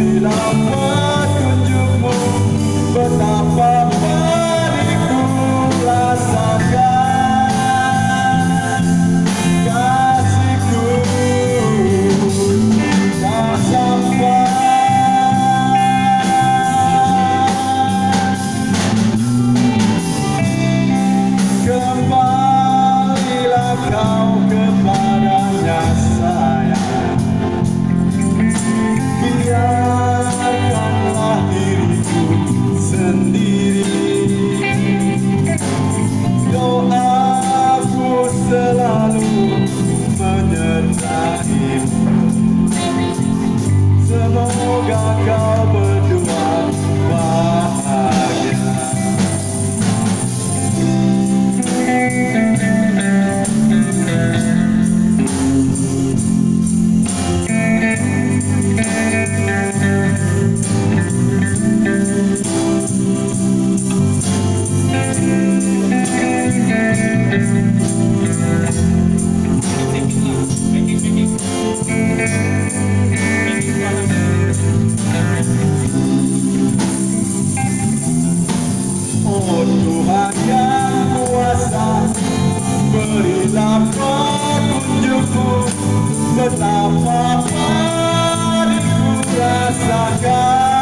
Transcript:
love. Berilah petunjukmu Betapa padiku rasakan